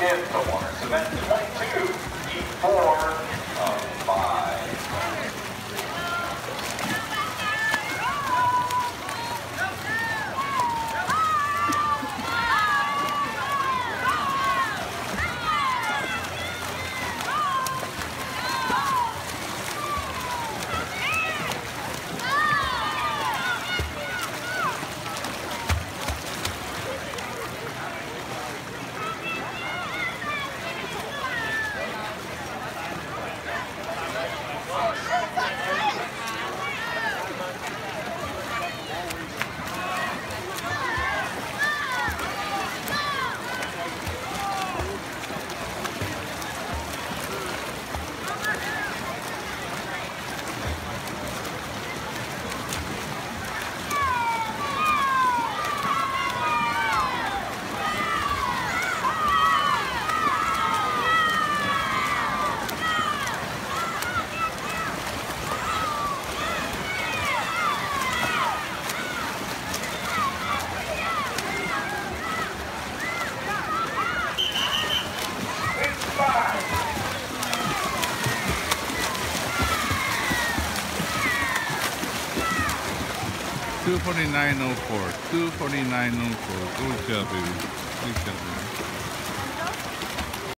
into water. Cement 22, 249.04. 249.04. Good job, baby. Good job, baby.